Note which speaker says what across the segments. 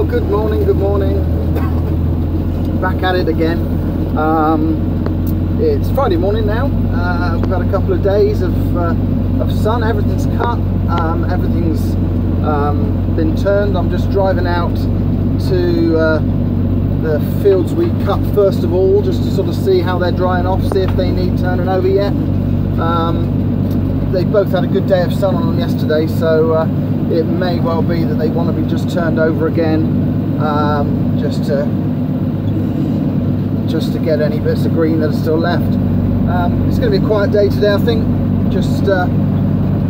Speaker 1: Well, good morning, good morning. Back at it again. Um, it's Friday morning now. Uh, we've had a couple of days of, uh, of sun. Everything's cut. Um, everything's um, been turned. I'm just driving out to uh, the fields we cut first of all, just to sort of see how they're drying off, see if they need turning over yet. Um, they both had a good day of sun on them yesterday, so uh, it may well be that they want to be just turned over again um, just to just to get any bits of green that are still left. Um, it's going to be a quiet day today I think. Just uh,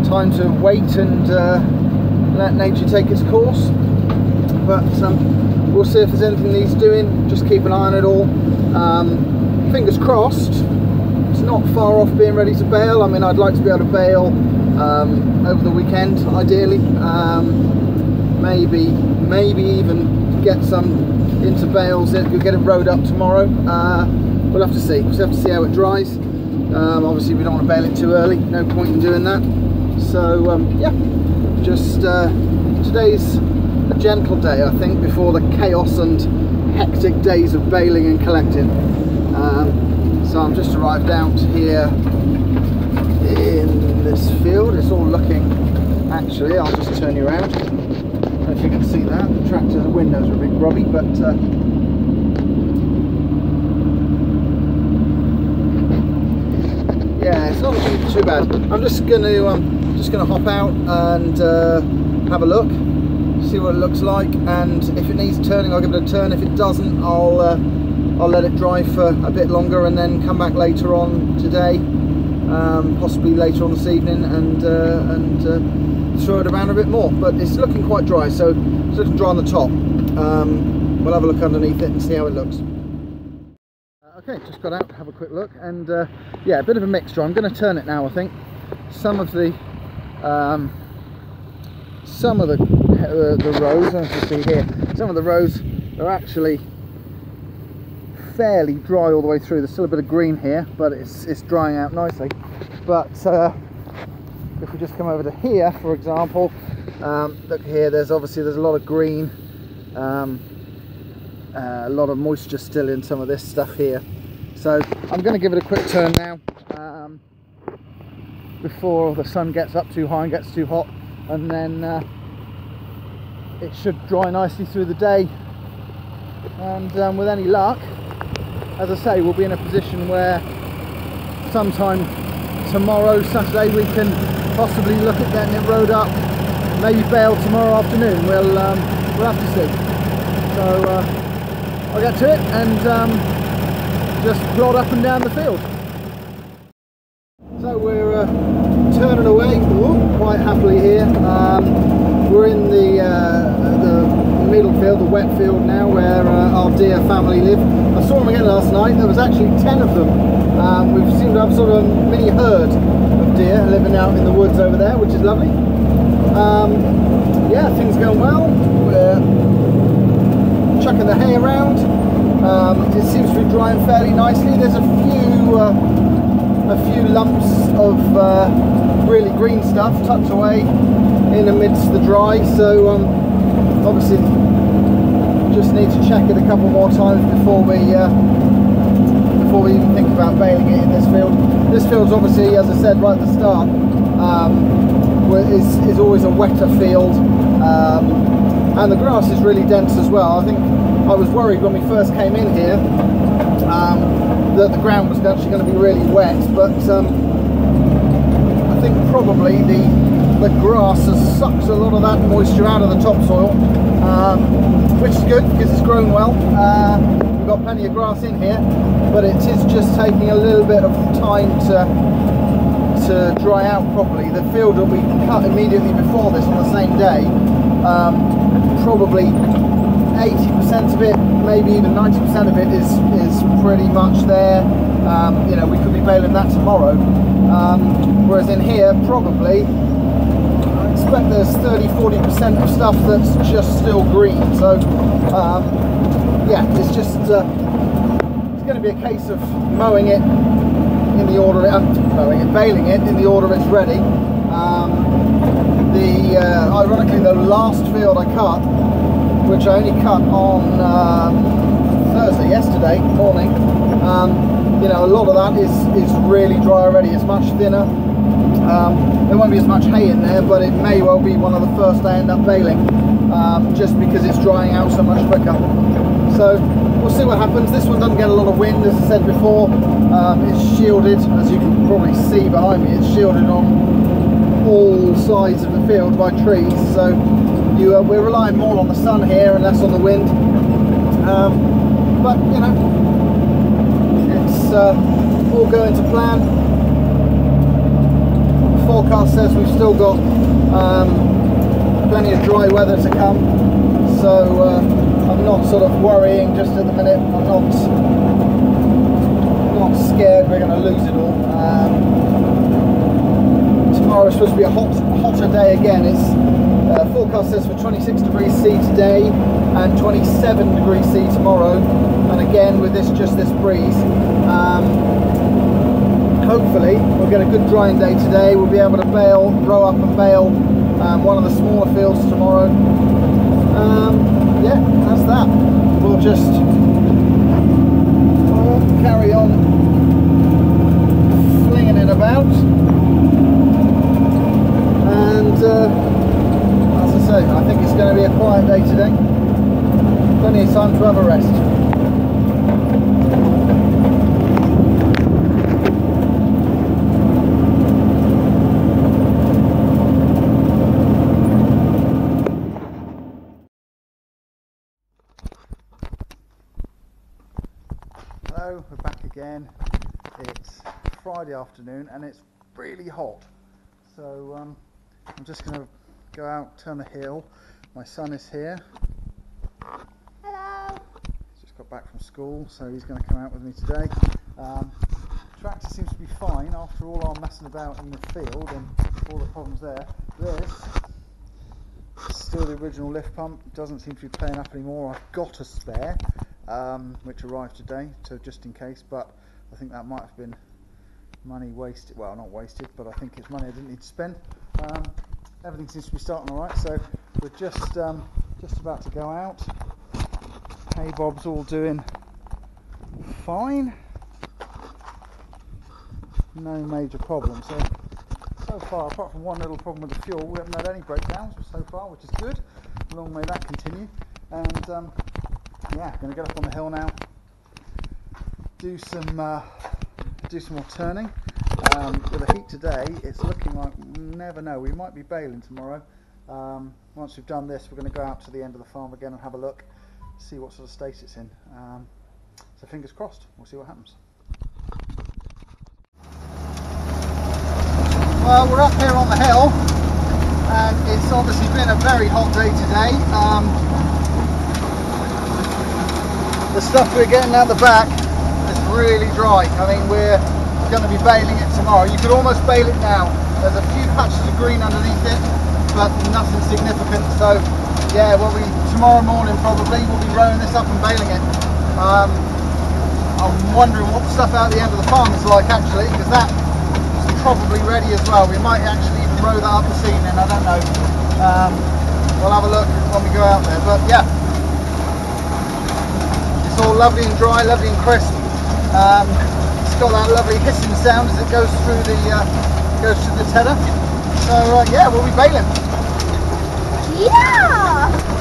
Speaker 1: time to wait and uh, let nature take its course. But um, we'll see if there's anything needs doing. Just keep an eye on it all. Um, fingers crossed not far off being ready to bale I mean I'd like to be able to bale um, over the weekend, ideally. Um, maybe, maybe even get some into bales. It could get it rowed up tomorrow. Uh, we'll have to see. We'll have to see how it dries. Um, obviously, we don't want to bale it too early. No point in doing that. So um, yeah, just uh, today's a gentle day, I think, before the chaos and hectic days of baling and collecting. Um, so I'm just arrived out here in this field. It's all looking, actually, I'll just turn you around. I don't know if you can see that. The tractor, the windows are a bit grubby, but uh, yeah, it's not too bad. I'm just going to um, just going to hop out and uh, have a look, see what it looks like, and if it needs turning, I'll give it a turn. If it doesn't, I'll uh, I'll let it dry for a bit longer and then come back later on today um, possibly later on this evening and uh, and uh, throw it around a bit more. But it's looking quite dry so it's looking dry on the top. Um, we'll have a look underneath it and see how it looks. Uh, okay just got out to have a quick look and uh, yeah a bit of a mixture. I'm going to turn it now I think. Some of the um, some of the uh, the rows as you see here some of the rows are actually fairly dry all the way through. There's still a bit of green here, but it's, it's drying out nicely. But uh, if we just come over to here, for example, um, look here, there's obviously there's a lot of green, um, uh, a lot of moisture still in some of this stuff here. So I'm going to give it a quick turn now um, before the sun gets up too high and gets too hot, and then uh, it should dry nicely through the day. And um, with any luck, as I say, we'll be in a position where sometime tomorrow, Saturday, we can possibly look at getting it rowed up, maybe bale tomorrow afternoon. We'll um, we'll have to see. So uh, I'll get to it and um, just plod up and down the field. So we're uh, turning away Ooh, quite happily here. Um, we're in the uh, the middle field, the wet field now, where uh, our deer family live. I saw them again last night. There was actually 10 of them. Um, we seem to have sort of a mini herd of deer living out in the woods over there, which is lovely. Um, yeah, things going well. We're chucking the hay around. Um, it seems to be drying fairly nicely. There's a few uh, a few lumps of uh, really green stuff tucked away in amidst the dry. So um, obviously just need to check it a couple more times before we uh, before we even think about baling it in this field. This field's obviously, as I said right at the start, um, is, is always a wetter field um, and the grass is really dense as well. I think I was worried when we first came in here um, that the ground was actually going to be really wet but um, I think probably the the grass has sucked a lot of that moisture out of the topsoil, um, which is good because it's grown well. Uh, we've got plenty of grass in here, but it is just taking a little bit of time to to dry out properly. The field will be cut immediately before this on the same day. Um, probably 80% of it, maybe even 90% of it is, is pretty much there. Um, you know, we could be baling that tomorrow. Um, whereas in here, probably expect there's 30-40% of stuff that's just still green. So um, yeah, it's just uh, it's going to be a case of mowing it in the order it, uh, mowing it, baling it in the order it's ready. Um, the uh, ironically, the last field I cut which I only cut on um, Thursday, yesterday morning, um, you know, a lot of that is, is really dry already. It's much thinner. Um, there won't be as much hay in there, but it may well be one of the first I end up baling, um, just because it's drying out so much quicker. So we'll see what happens. This one doesn't get a lot of wind, as I said before. Um, it's shielded, as you can probably see behind me. It's shielded on all sides of the field by trees. So you, uh, we're relying more on the sun here and less on the wind. Um, but you know, it's uh, all going to plan. Forecast says we've still got um, plenty of dry weather to come. So. Uh, I'm not sort of worrying just at the minute. I'm not not scared we're going to lose it all. Um, tomorrow's supposed to be a hot, hotter day again. It's uh, forecast says for 26 degrees C today and 27 degrees C tomorrow. And again with this just this breeze. Um, hopefully we'll get a good drying day today. We'll be able to bale, row up and bale um, one of the smaller fields tomorrow. Um, yeah, that's that. We'll just carry on flinging it about. And uh, as I say, I think it's going to be a quiet day today. Plenty of time to have a rest. we're back again. It's Friday afternoon and it's really hot. So um, I'm just going to go out, turn the hill. My son is here.
Speaker 2: Hello.
Speaker 1: He's just got back from school, so he's going to come out with me today. Um, tractor seems to be fine after all our messing about in the field and all the problems there. This still the original lift pump, doesn't seem to be playing up anymore. I've got a spare um, which arrived today, so just in case, but I think that might have been money wasted, well not wasted, but I think it's money I didn't need to spend. Um, everything seems to be starting alright, so we're just um, just about to go out. Haybob's all doing fine. No major problems. So, so far, apart from one little problem with the fuel, we haven't had any breakdowns so far, which is good. Long may that continue. And um, yeah, gonna get up on the hill now, do some uh, do some more turning. Um, with the heat today, it's looking like never know. We might be baling tomorrow. Um, once we've done this, we're going to go out to the end of the farm again and have a look, see what sort of state it's in. Um, so fingers crossed. We'll see what happens. Well, we're up here on the hill, and it's obviously been a very hot day today. Um, the stuff we're getting out the back really dry. I mean, we're going to be baling it tomorrow. You could almost bale it now. There's a few patches of green underneath it, but nothing significant. So, yeah, we'll be tomorrow morning probably. We'll be rowing this up and baling it. Um, I'm wondering what the stuff out the end of the farm is like actually, because that is probably ready as well. We might actually even row that up the this evening. I don't know. Um, we'll have a look when we go out there. But yeah, it's all lovely and dry, lovely and crisp. Um, it's got that lovely hissing sound as it goes through the uh, goes through the tedder. So uh, yeah, we'll be baling.
Speaker 2: Yeah.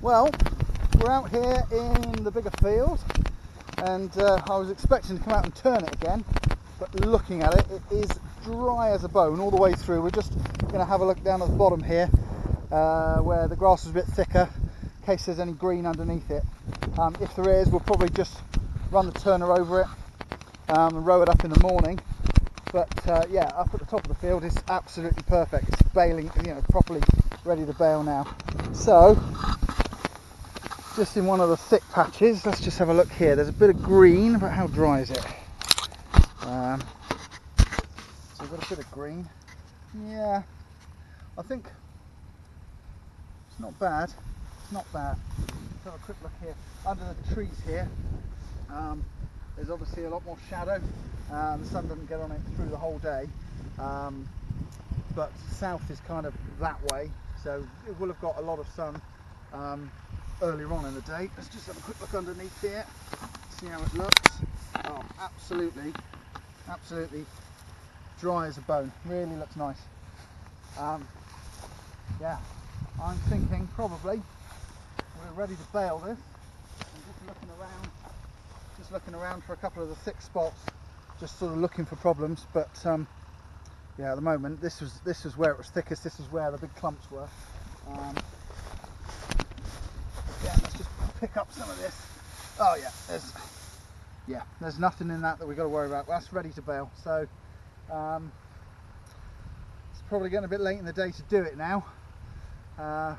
Speaker 1: Well, we're out here in the bigger field and uh, I was expecting to come out and turn it again but looking at it, it is dry as a bone all the way through. We're just going to have a look down at the bottom here uh, where the grass is a bit thicker in case there's any green underneath it. Um, if there is, we'll probably just run the turner over it um, and row it up in the morning. But uh, yeah, up at the top of the field is absolutely perfect. It's baling, you know, properly ready to bale now. So, just in one of the thick patches, let's just have a look here. There's a bit of green, but how dry is it? Um, so we've got a bit of green. Yeah, I think it's not bad. It's not bad. Let's have a quick look here. Under the trees here, um, there's obviously a lot more shadow. Uh, the sun doesn't get on it through the whole day. Um, but south is kind of that way, so it will have got a lot of sun um, earlier on in the day. Let's just have a quick look underneath here, see how it looks. Oh, absolutely, absolutely dry as a bone. Really looks nice. Um, yeah, I'm thinking probably we're ready to bale this. I'm just looking around, just looking around for a couple of the thick spots, just sort of looking for problems. But um, yeah, at the moment this was this was where it was thickest. This is where the big clumps were. Um, pick up some of this. Oh yeah, there's yeah, there's nothing in that that we've got to worry about. That's ready to bale. So um, it's probably getting a bit late in the day to do it now. Uh,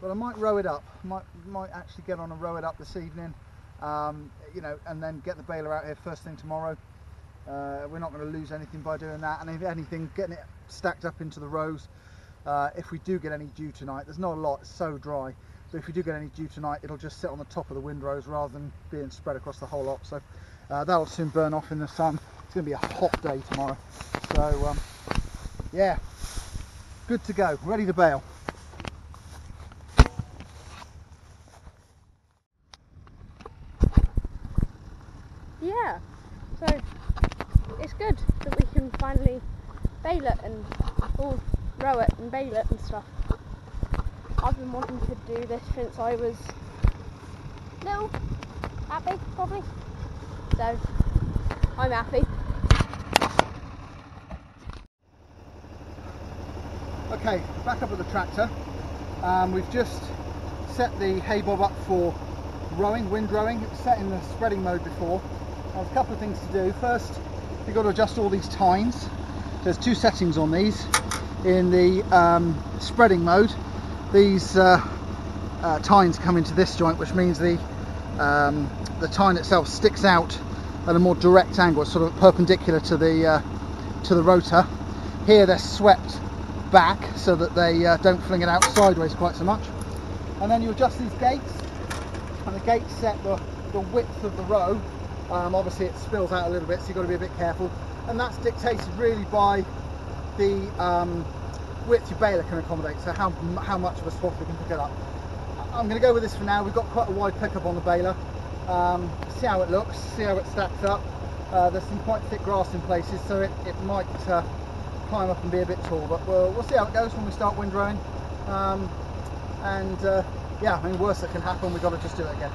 Speaker 1: but I might row it up. Might might actually get on and row it up this evening. Um, you know, and then get the baler out here first thing tomorrow. Uh, we're not going to lose anything by doing that, and if anything, getting it stacked up into the rows. Uh, if we do get any dew tonight, there's not a lot, it's so dry. But if we do get any dew tonight, it'll just sit on the top of the windrows rather than being spread across the whole lot. So uh, that'll soon burn off in the sun. It's going to be a hot day tomorrow. So um, yeah, good to go, ready to bale.
Speaker 2: Yeah, so it's good that we can finally bale it and all row it and bale it and stuff. I've been wanting to do this since I was little, big probably. So I'm happy.
Speaker 1: Okay, back up at the tractor. Um, we've just set the Haybob up for rowing, wind rowing. It was set in the spreading mode before. There's a couple of things to do. First, you've got to adjust all these tines. There's two settings on these. In the um, spreading mode, these uh, uh, tines come into this joint, which means the um, the tine itself sticks out at a more direct angle, sort of perpendicular to the uh, to the rotor. Here they're swept back so that they uh, don't fling it out sideways quite so much. And then you adjust these gates, and the gates set the, the width of the row. Um, obviously it spills out a little bit, so you've got to be a bit careful. And that's dictated really by the um, width your baler can accommodate, so how, how much of a swath we can pick it up. I'm going to go with this for now. We've got quite a wide pickup on the baler. Um, see how it looks, see how it stacks up. Uh, there's some quite thick grass in places, so it, it might uh, climb up and be a bit tall, but we'll, we'll see how it goes when we start windrowing. Um, and uh, yeah, I mean, worse that can happen, we've got to just do it again.